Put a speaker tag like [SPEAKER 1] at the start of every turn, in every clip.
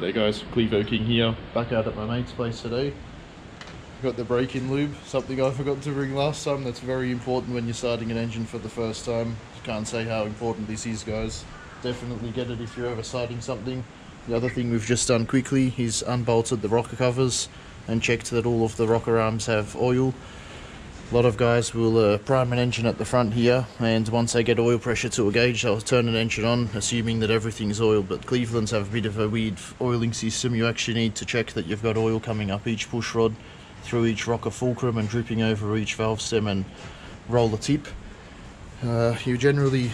[SPEAKER 1] G'day guys, Clevo King here, back out at my mate's place today. Got the break-in lube, something I forgot to bring last time that's very important when you're starting an engine for the first time. Can't say how important this is guys. Definitely get it if you're ever starting something. The other thing we've just done quickly is unbolted the rocker covers and checked that all of the rocker arms have oil. A lot of guys will uh, prime an engine at the front here and once they get oil pressure to a gauge they'll turn an engine on assuming that everything's oiled but Cleveland's have a bit of a weird oiling system you actually need to check that you've got oil coming up each push rod through each rocker fulcrum and dripping over each valve stem and roller tip. Uh, you generally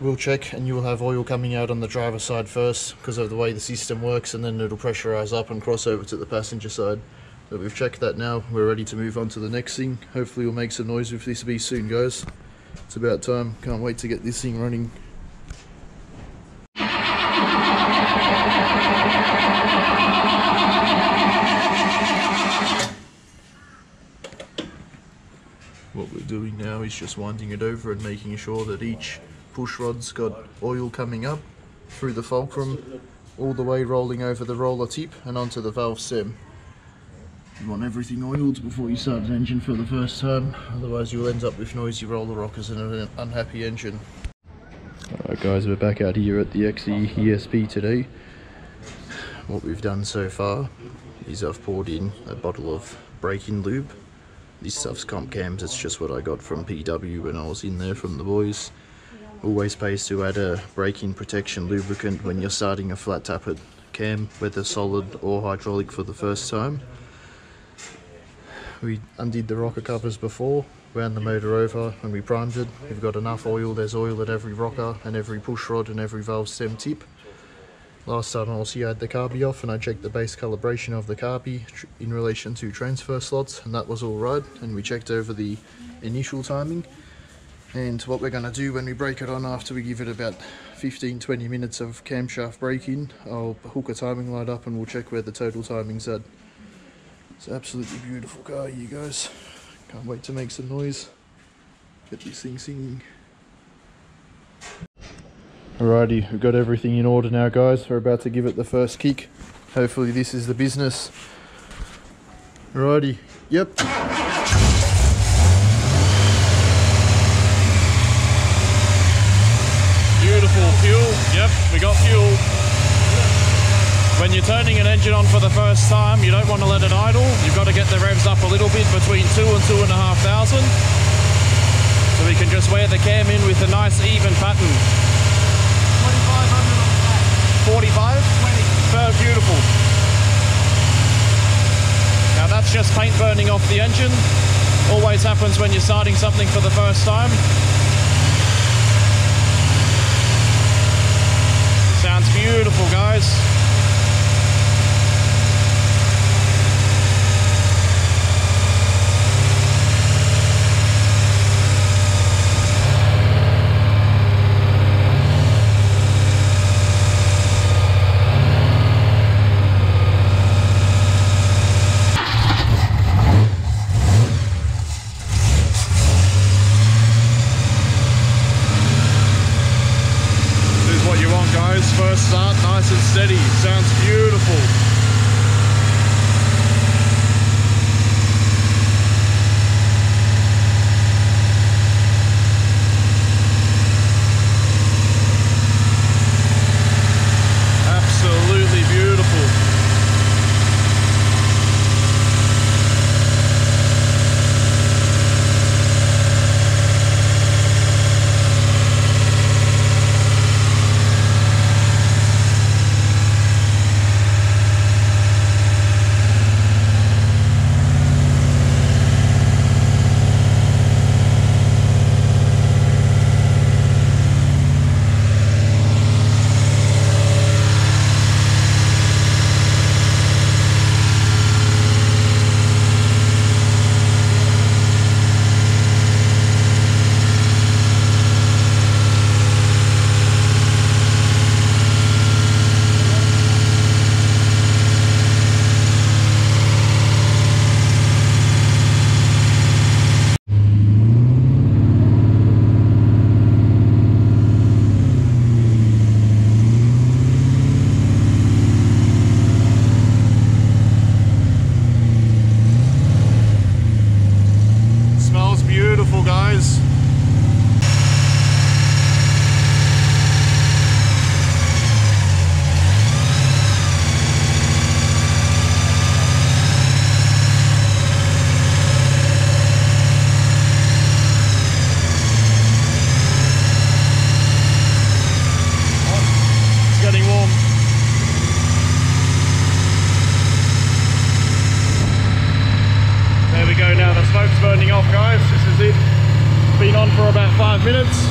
[SPEAKER 1] will check and you will have oil coming out on the driver's side first because of the way the system works and then it'll pressurize up and cross over to the passenger side. But we've checked that now, we're ready to move on to the next thing. Hopefully we'll make some noise with this beast soon guys. It's about time, can't wait to get this thing running. What we're doing now is just winding it over and making sure that each push rod's got oil coming up through the fulcrum all the way rolling over the roller tip and onto the valve stem. You want everything oiled before you start an engine for the first time, otherwise you'll end up with noisy roller rockers and an unhappy engine. Alright guys, we're back out here at the XE ESP today. What we've done so far is I've poured in a bottle of break-in lube. This stuff's comp cams, it's just what I got from PW when I was in there from the boys. Always pays to add a break-in protection lubricant when you're starting a flat tappet cam, whether solid or hydraulic for the first time. We undid the rocker covers before, ran the motor over and we primed it. We've got enough oil, there's oil at every rocker and every push rod and every valve stem tip. Last time I I had the carby off and I checked the base calibration of the carby in relation to transfer slots and that was all right and we checked over the initial timing and what we're going to do when we break it on after we give it about 15-20 minutes of camshaft braking I'll hook a timing light up and we'll check where the total timing's at. It's absolutely beautiful car, you guys. Can't wait to make some noise. Get this thing singing. Alrighty, we've got everything in order now guys. We're about to give it the first kick. Hopefully this is the business. Alrighty, yep.
[SPEAKER 2] Beautiful fuel, yep, we got fuel. When you're turning an engine on for the first time, you don't want to let it idle. You've got to get the revs up a little bit between two and two and a half thousand. So we can just wear the cam in with a nice even pattern. 45? 20. beautiful. Now that's just paint burning off the engine. Always happens when you're starting something for the first time.
[SPEAKER 1] Minutes.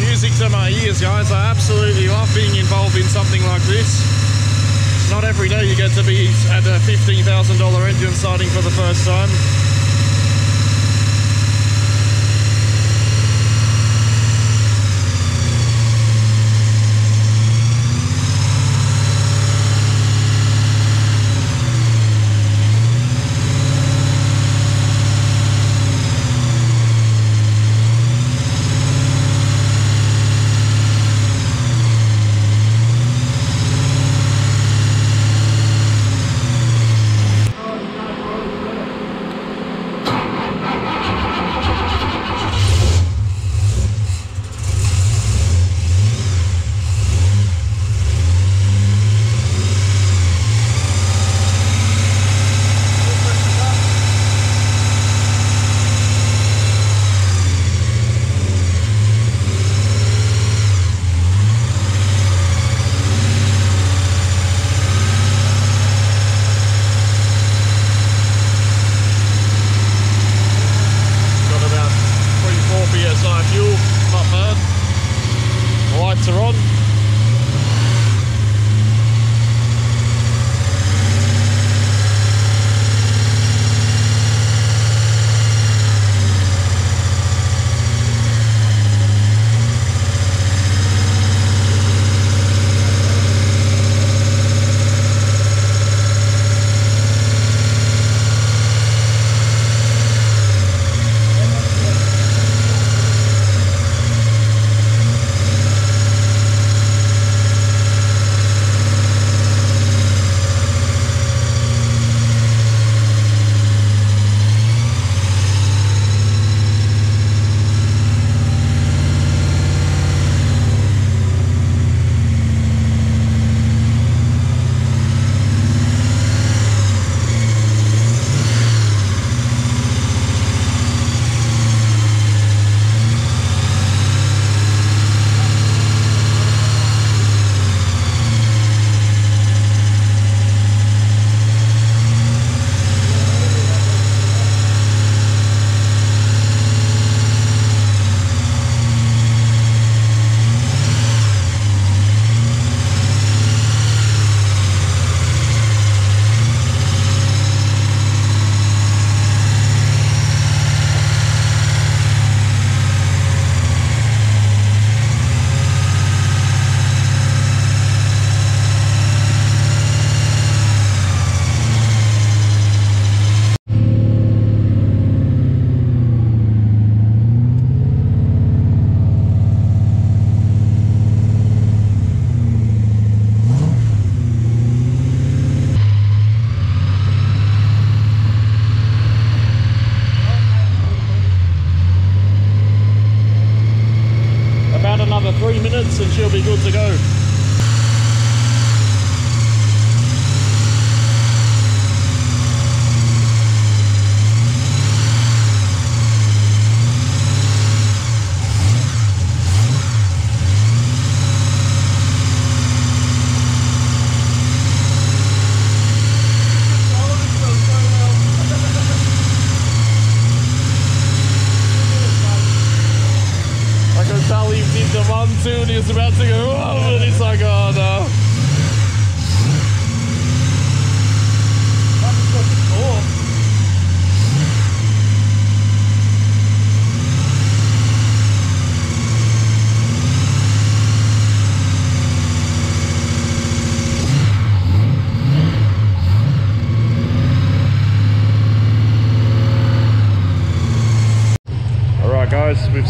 [SPEAKER 1] Music to my ears, guys. I absolutely love being involved in something like this. Not every day you get to be at a $15,000 engine sighting for the first time.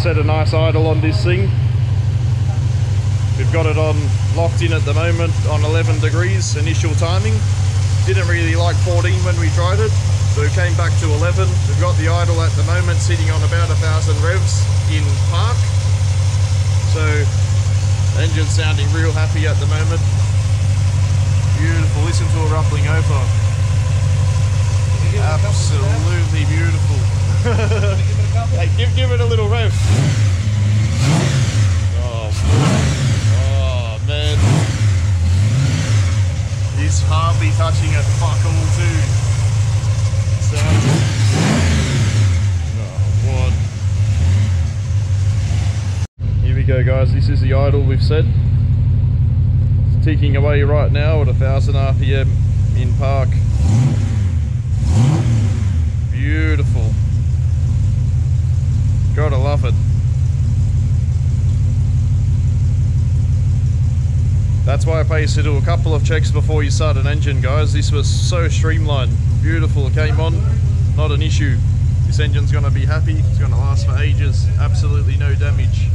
[SPEAKER 1] Set a nice idle on this thing. We've got it on locked in at the moment on 11 degrees initial timing. Didn't really like 14 when we tried it, so we came back to 11. We've got the idle at the moment sitting on about a thousand revs in park. So engine sounding real happy at the moment. Beautiful, listen to a ruffling over. Absolutely beautiful. give, give it a little rev. Oh, oh man. He's hardly touching a fuck all, dude. So, oh, what? Here we go, guys. This is the idle we've set. It's ticking away right now at a 1,000 RPM in park. Beautiful. Gotta love it. That's why I pay you to do a couple of checks before you start an engine, guys. This was so streamlined. Beautiful. It came on, not an issue. This engine's gonna be happy. It's gonna last for ages. Absolutely no damage.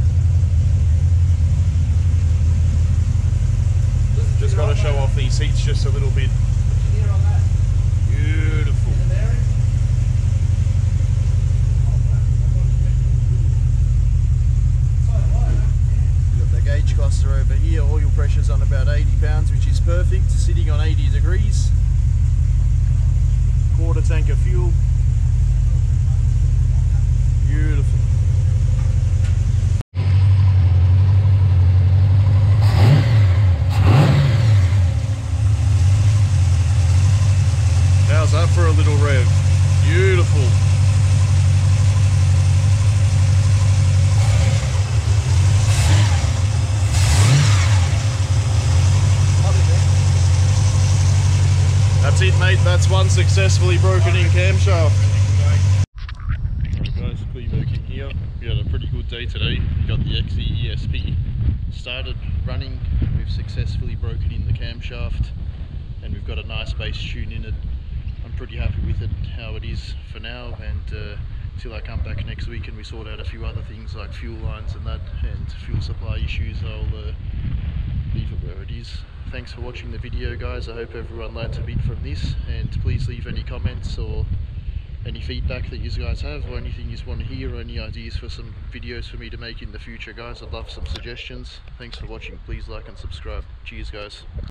[SPEAKER 1] Just gotta show off these seats just a little bit. Beautiful.
[SPEAKER 3] We've got the over here, oil pressure's on about 80 pounds, which is perfect, sitting on 80 degrees. Quarter tank of fuel. Beautiful.
[SPEAKER 1] How's that for a little rev? Beautiful. That's it, mate. That's one successfully broken in camshaft. Guys, Clevo here. We had a pretty good day today. Got the XE ESP started running. We've successfully broken in the camshaft and we've got a nice base tune in it. I'm pretty happy with it how it is for now and uh, till I come back next week and we sort out a few other things like fuel lines and that and fuel supply issues I'll uh, leave it where it is. Thanks for watching the video guys, I hope everyone learnt a bit from this and please leave any comments or any feedback that you guys have or anything you want to hear or any ideas for some videos for me to make in the future guys. I'd love some suggestions. Thanks for watching, please like and subscribe. Cheers guys.